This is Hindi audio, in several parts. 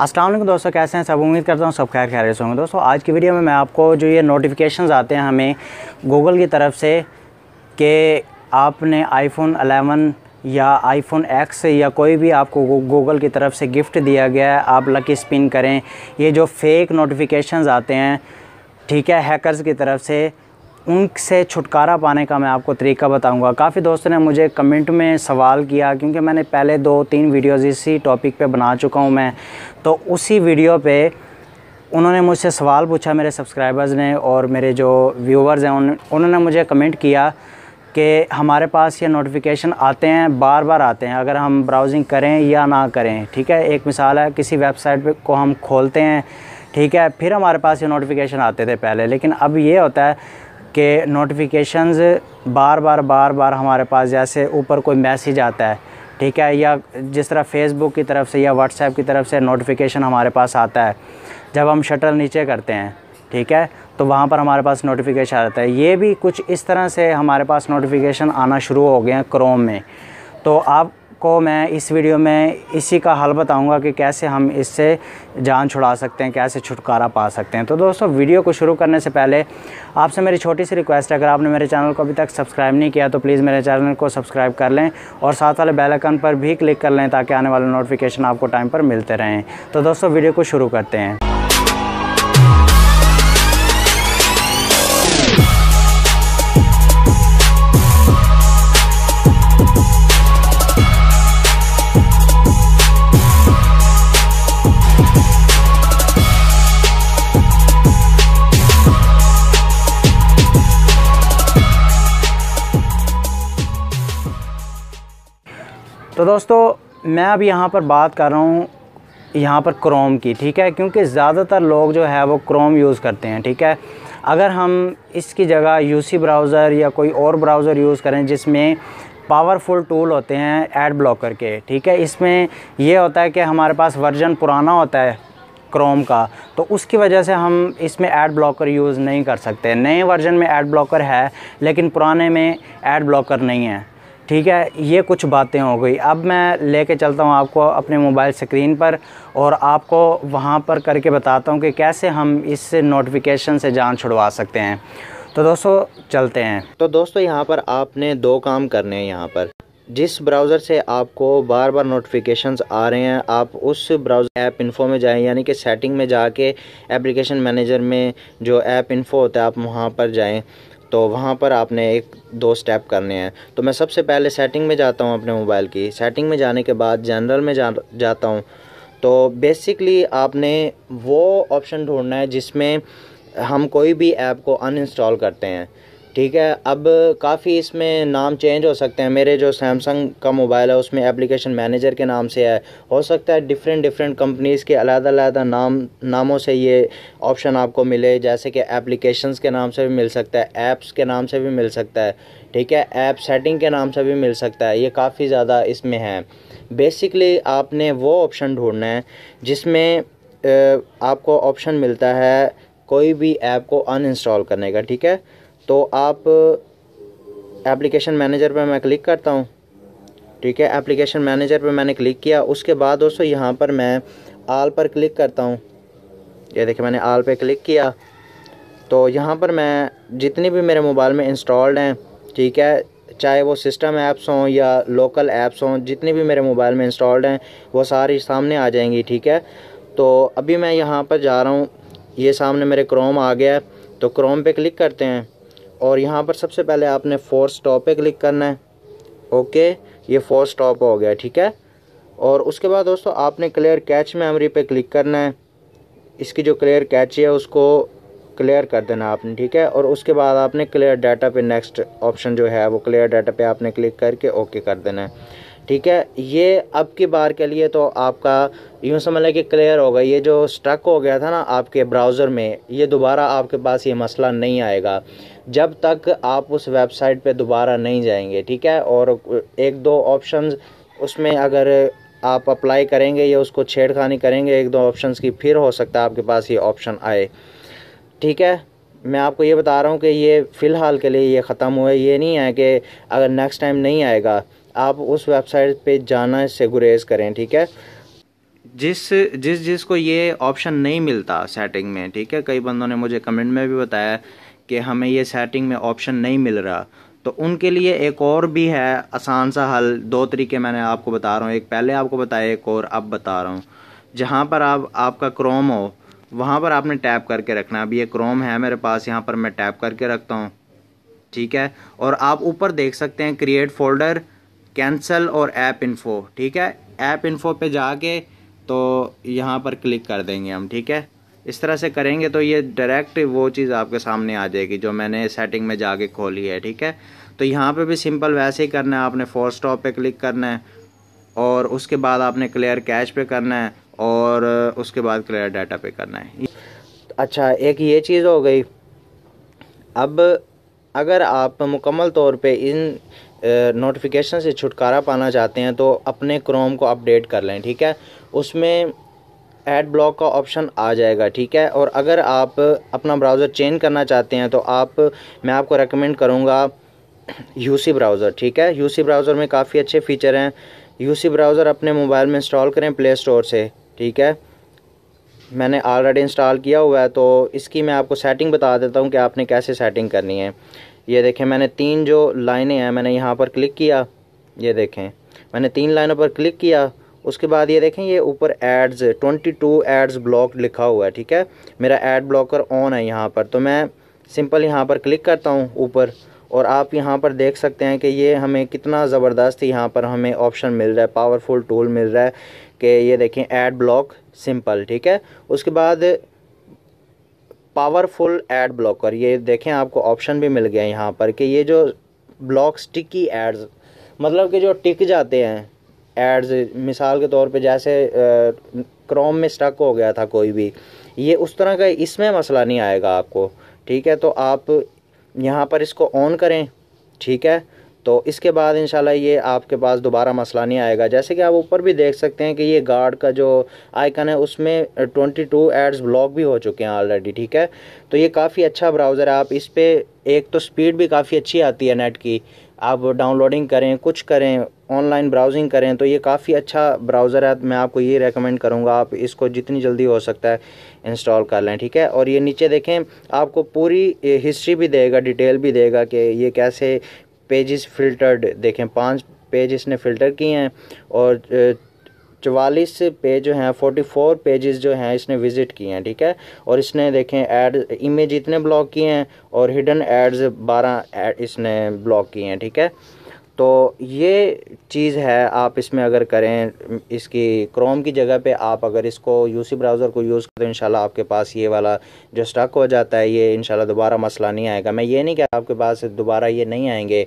अस्सलाम दोस्तों, कैसे हैं सब? उम्मीद करता हूँ सब खैर खैर से होंगे। दोस्तों, आज की वीडियो में मैं आपको जो ये नोटिफिकेशन आते हैं हमें गूगल की तरफ़ से कि आपने आईफोन 11 या आईफोन एक्स या कोई भी आपको गूगल की तरफ़ से गिफ्ट दिया गया है, आप लकी स्पिन करें। ये जो फेक नोटिफिकेशंस आते हैं, ठीक है हैकर्स की तरफ़ से उनसे छुटकारा पाने का मैं आपको तरीका बताऊँगा। काफ़ी दोस्तों ने मुझे कमेंट में सवाल किया क्योंकि मैंने पहले दो तीन वीडियोज़ इसी टॉपिक पे बना चुका हूँ मैं। तो उसी वीडियो पे उन्होंने मुझसे सवाल पूछा मेरे सब्सक्राइबर्स ने और मेरे जो व्यूवर्स हैं उन, उन्होंने मुझे कमेंट किया कि हमारे पास ये नोटिफिकेशन आते हैं बार बार आते हैं अगर हम ब्राउजिंग करें या ना करें ठीक है? एक मिसाल है किसी वेबसाइट को हम खोलते हैं ठीक है? फिर हमारे पास ये नोटिफिकेशन आते थे पहले लेकिन अब ये होता है कि नोटिफिकेशंस बार बार बार बार हमारे पास जैसे ऊपर कोई मैसेज आता है, ठीक है? या जिस तरह फेसबुक की तरफ़ से या व्हाट्सएप की तरफ़ से नोटिफिकेशन हमारे पास आता है, जब हम शटल नीचे करते हैं, ठीक है? तो वहाँ पर हमारे पास नोटिफिकेशन आता है। ये भी कुछ इस तरह से हमारे पास नोटिफिकेशन आना शुरू हो गए हैं क्रोम में। तो आप को मैं इस वीडियो में इसी का हल बताऊँगा कि कैसे हम इससे जान छुड़ा सकते हैं, कैसे छुटकारा पा सकते हैं। तो दोस्तों, वीडियो को शुरू करने से पहले आपसे मेरी छोटी सी रिक्वेस्ट है, अगर आपने मेरे चैनल को अभी तक सब्सक्राइब नहीं किया तो प्लीज़ मेरे चैनल को सब्सक्राइब कर लें और साथ वाले बेलकन पर भी क्लिक कर लें ताकि आने वाले नोटिफिकेशन आपको टाइम पर मिलते रहें। तो दोस्तों, वीडियो को शुरू करते हैं। तो दोस्तों, मैं अब यहाँ पर बात कर रहा हूँ यहाँ पर क्रोम की, ठीक है? क्योंकि ज़्यादातर लोग जो है वो क्रोम यूज़ करते हैं, ठीक है? अगर हम इसकी जगह यूसी ब्राउज़र या कोई और ब्राउज़र यूज़ करें जिसमें पावरफुल टूल होते हैं एड ब्लॉकर के, ठीक है? इसमें ये होता है कि हमारे पास वर्जन पुराना होता है क्रोम का तो उसकी वजह से हम इसमें एड ब्लॉकर यूज़ नहीं कर सकते। नए वर्जन में एड ब्लॉकर है, लेकिन पुराने में एड ब्लॉकर नहीं है। ठीक है, ये कुछ बातें हो गई। अब मैं लेके चलता हूँ आपको अपने मोबाइल स्क्रीन पर और आपको वहाँ पर करके बताता हूँ कि कैसे हम इस नोटिफिकेशन से जान छुड़वा सकते हैं। तो दोस्तों, चलते हैं। तो दोस्तों, यहाँ पर आपने दो काम करने हैं यहाँ पर। जिस ब्राउज़र से आपको बार बार नोटिफिकेशंस आ रहे हैं, आप उस ब्राउज़र ऐप इन्फो में जाएँ, यानी कि सेटिंग में जाके एप्लीकेशन मैनेजर में जो ऐप इन्फो होता है, आप वहाँ पर जाएँ। तो वहाँ पर आपने एक, दो स्टेप करने हैं। तो मैं सबसे पहले सेटिंग में जाता हूँ अपने मोबाइल की। सेटिंग में जाने के बाद जनरल में जा, जाता हूँ। तो बेसिकली आपने वो ऑप्शन ढूंढना है जिसमें हम कोई भी ऐप को अनइंस्टॉल करते हैं। ठीक है, अब काफ़ी इसमें नाम चेंज हो सकते हैं। मेरे जो सैमसंग का मोबाइल है, उसमें एप्लीकेशन मैनेजर के नाम से है। हो सकता है डिफरेंट डिफरेंट कंपनीज़ के अलग-अलग नाम, नामों से ये ऑप्शन आपको मिले। जैसे कि एप्लीकेशंस के नाम से भी मिल सकता है ऐप्स के नाम से भी मिल सकता है। ठीक है ऐप सेटिंग के नाम से भी मिल सकता है। ये काफ़ी ज़्यादा इसमें है। बेसिकली आपने वो ऑप्शन ढूंढना है, जिसमें आपको ऑप्शन मिलता है कोई भी ऐप को अनइंस्टॉल करने का। ठीक है? तो आप एप्लीकेशन मैनेजर पर मैं क्लिक करता हूँ। ठीक है एप्लीकेशन मैनेजर पर मैंने क्लिक किया। उसके बाद दोस्तों यहाँ पर मैं आल पर क्लिक करता हूँ। ये देखिए, मैंने आल पे क्लिक किया। तो यहाँ पर मैं जितनी भी मेरे मोबाइल में इंस्टॉल्ड हैं, ठीक है, चाहे वो सिस्टम ऐप्स हों या लोकल ऐप्स हों, जितनी भी मेरे मोबाइल में इंस्टॉल्ड हैं, वो सारी सामने आ जाएँगी, ठीक है। तो अभी मैं यहाँ पर जा रहा हूँ। ये सामने मेरे क्रोम आ गया है। तो क्रोम पे क्लिक करते हैं। और यहाँ पर सबसे पहले आपने फोर स्टॉप पे क्लिक करना है। ओके ये फोर स्टॉप हो गया, ठीक है? और उसके बाद दोस्तों, आपने क्लियर कैच मेमोरी पे क्लिक करना है। इसकी जो क्लियर कैच है, उसको क्लियर कर देना आपने, ठीक है? और उसके बाद आपने क्लियर डाटा पे नेक्स्ट ऑप्शन जो है, वो क्लियर डाटा पे आपने क्लिक करके ओके कर देना है। ठीक है? ये अब की बार के लिए तो आपका यूँ समझ लें कि क्लियर होगा ये जो स्टक हो गया था ना आपके ब्राउज़र में, ये दोबारा आपके पास ये मसला नहीं आएगा। जब तक आप उस वेबसाइट पे दोबारा नहीं जाएँगे, ठीक है? और एक दो ऑप्शंस उसमें अगर आप अप्लाई करेंगे या उसको छेड़खानी करेंगे, एक दो ऑप्शंस की, फिर हो सकता है आपके पास ये ऑप्शन आए। ठीक है? मैं आपको ये बता रहा हूँ कि ये फ़िलहाल के लिए ये ख़त्म हुआ ये नहीं है कि अगर नेक्स्ट टाइम नहीं आएगा, आप उस वेबसाइट पे जाना से गुरेज करें, ठीक है? जिस जिस, जिसको ये ऑप्शन नहीं मिलता सेटिंग में, ठीक है? कई बंदों ने मुझे कमेंट में भी बताया कि हमें ये सेटिंग में ऑप्शन नहीं मिल रहा। तो उनके लिए एक और भी है आसान सा हल। दो तरीके मैंने आपको बता रहा हूँ। एक पहले आपको बताया, एक और अब बता रहा हूँ। जहाँ पर आप, आपका क्रोम हो, वहाँ पर आपने टैप करके रखना है। अब ये क्रोम है मेरे पास, यहाँ पर मैं टैप करके रखता हूँ। ठीक है? और आप ऊपर देख सकते हैं क्रिएट फोल्डर कैंसल और ऐप इन्फो ठीक है? ऐप इन्फो पे जाके तो यहाँ पर क्लिक कर देंगे हम। ठीक है? इस तरह से करेंगे तो ये डायरेक्ट वो चीज़ आपके सामने आ जाएगी, जो मैंने सेटिंग में जाके खोली है, ठीक है? तो यहाँ पे भी सिंपल वैसे ही करना है, आपने फोर स्टॉप पे क्लिक करना है, और उसके बाद आपने क्लियर कैश पे करना है, और उसके बाद क्लियर डाटा पे करना है। अच्छा एक ये चीज़ हो गई। अब अगर आप मुकम्मल तौर पे इन नोटिफिकेशन से छुटकारा पाना चाहते हैं तो अपने क्रोम को अपडेट कर लें, ठीक है? उसमें ऐड ब्लॉक का ऑप्शन आ जाएगा, ठीक है? और अगर आप अपना ब्राउज़र चेंज करना चाहते हैं तो आप, मैं आपको रेकमेंड करूँगा यूसी ब्राउज़र ठीक है? यूसी ब्राउज़र में काफ़ी अच्छे फ़ीचर हैं। यूसी ब्राउज़र अपने मोबाइल में इंस्टॉल करें प्ले स्टोर से, ठीक है? मैंने ऑलरेडी इंस्टॉल किया हुआ है तो इसकी मैं आपको सेटिंग बता देता हूँ कि आपने कैसे सेटिंग करनी है। ये देखें, मैंने तीन जो लाइनें हैं, मैंने यहाँ पर क्लिक किया, ये देखें। मैंने तीन लाइनों पर क्लिक किया उसके बाद ये देखें, ये ऊपर ads twenty two ads block लिखा हुआ है, ठीक है? मेरा एड ब्लॉकर ऑन है यहाँ पर तो मैं सिंपल यहाँ पर क्लिक करता हूँ ऊपर, और आप यहाँ पर देख सकते हैं कि ये हमें कितना ज़बरदस्त यहाँ पर हमें ऑप्शन मिल रहा है पावरफुल टूल मिल रहा है कि ये देखें ऐड ब्लॉक सिंपल ठीक है? उसके बाद पावरफुल एड ब्लॉकर ये देखें, आपको ऑप्शन भी मिल गया यहाँ पर कि ये जो ब्लॉक स्टिकी एड्स मतलब कि जो टिक जाते हैं एड्स मिसाल के तौर पे जैसे क्रोम में स्टक हो गया था कोई भी, ये उस तरह का इसमें मसला नहीं आएगा आपको, ठीक है? तो आप यहाँ पर इसको ऑन करें, ठीक है? तो इसके बाद इंशाल्लाह ये आपके पास दोबारा मसला नहीं आएगा। जैसे कि आप ऊपर भी देख सकते हैं कि ये गार्ड का जो आइकन है, उसमें 22 एड्स ब्लॉक भी हो चुके हैं ऑलरेडी ठीक है? तो ये काफ़ी अच्छा ब्राउज़र है। आप इस पर एक तो स्पीड भी काफ़ी अच्छी आती है नेट की। आप डाउनलोडिंग करें, कुछ करें ऑनलाइन ब्राउजिंग करें तो ये काफ़ी अच्छा ब्राउज़र है। मैं आपको ये रेकमेंड करूँगा, आप इसको जितनी जल्दी हो सकता है इंस्टॉल कर लें, ठीक है? और ये नीचे देखें, आपको पूरी हिस्ट्री भी देगा डिटेल भी देगा कि ये कैसे पेजेस फ़िल्टर्ड देखें, पाँच पेज इसने फ़िल्टर किए हैं और चवालीस पेज जो हैं फोर्टी फोर पेजेस जो हैं इसने विज़िट किए हैं, ठीक है? और इसने देखें ऐड इमेज इतने ब्लॉक किए हैं और हिडन एड्स बारह इसने ब्लॉक किए हैं, ठीक है? तो ये चीज़ है, आप इसमें अगर करें, इसकी क्रोम की जगह पे आप अगर इसको यूसी ब्राउज़र को यूज़ करें, इंशाल्लाह आपके पास ये वाला जो स्टक हो जाता है, ये इंशाल्लाह दोबारा मसला नहीं आएगा। मैं ये नहीं कह आपके पास दोबारा ये नहीं आएँगे।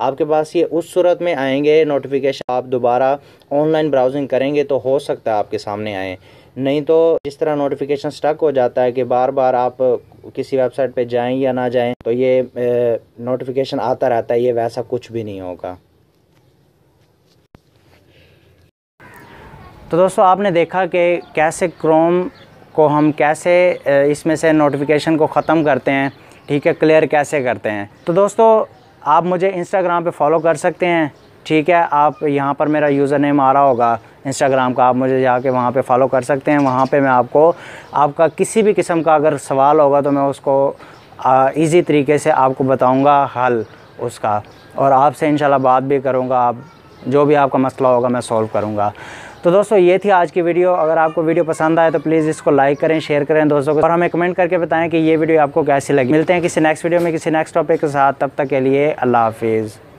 आपके पास ये उस सूरत में आएँगे नोटिफिकेशन आप दोबारा ऑनलाइन ब्राउजिंग करेंगे तो हो सकता है आपके सामने आएँ। नहीं तो जिस तरह नोटिफिकेशन स्टक हो जाता है कि बार बार आप किसी वेबसाइट पे जाएँ या ना जाएँ तो ये नोटिफिकेशन आता रहता है, ये वैसा कुछ भी नहीं होगा। तो दोस्तों, आपने देखा कि कैसे क्रोम को हम कैसे इसमें से नोटिफिकेशन को ख़त्म करते हैं, ठीक है क्लियर कैसे करते हैं। तो दोस्तों, आप मुझे इंस्टाग्राम पे फॉलो कर सकते हैं ठीक है, आप यहाँ पर मेरा यूज़र नेम आ रहा होगा इंस्टाग्राम का, आप मुझे जाके वहाँ पे फॉलो कर सकते हैं। वहाँ पे मैं आपको, आपका किसी भी किस्म का अगर सवाल होगा तो मैं उसको इजी तरीके से आपको बताऊँगा हल उसका। और आपसे इंशाल्लाह बात भी करूँगा, आप जो भी आपका मसला होगा मैं सॉल्व करूँगा। तो दोस्तों, ये थी आज की वीडियो। अगर आपको वीडियो पसंद आए तो प्लीज़ इसको लाइक करें शेयर करें दोस्तों को। और हमें कमेंट करके बताएँ कि ये वीडियो आपको कैसी लगी। मिलते हैं किसी नेक्स्ट वीडियो में, किसी नेक्स्ट टॉपिक के साथ। तब तक के लिए अल्लाह हाफिज़।